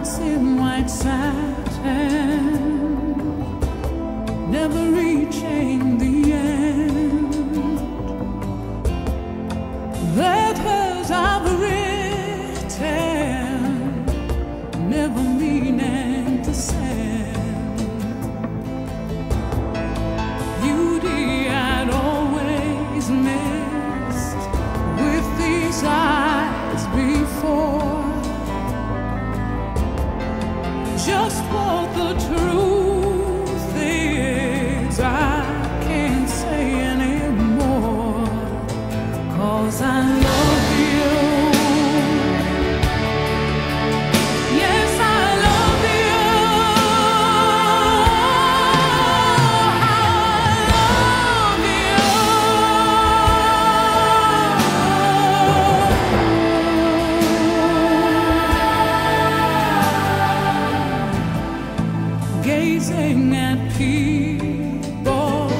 nights in white satin. The truth Gazing at people,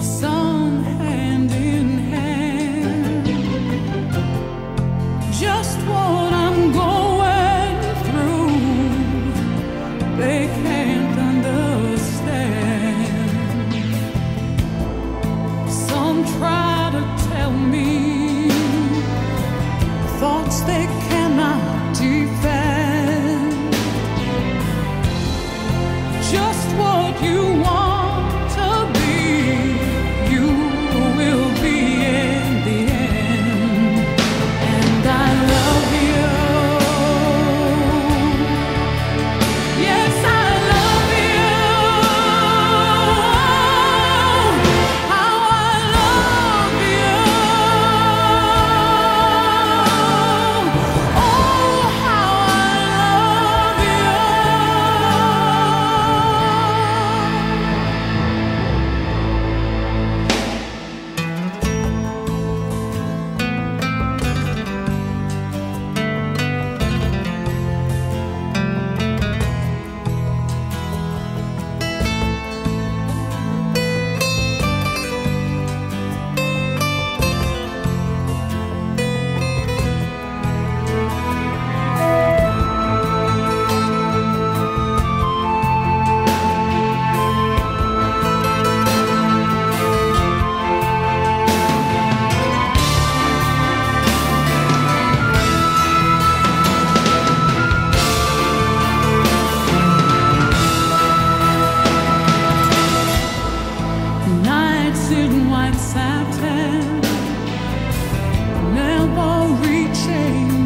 some hand in hand. Just what I'm going through, they can't understand. Some try to tell me thoughts they Dress in white satin, never reaching.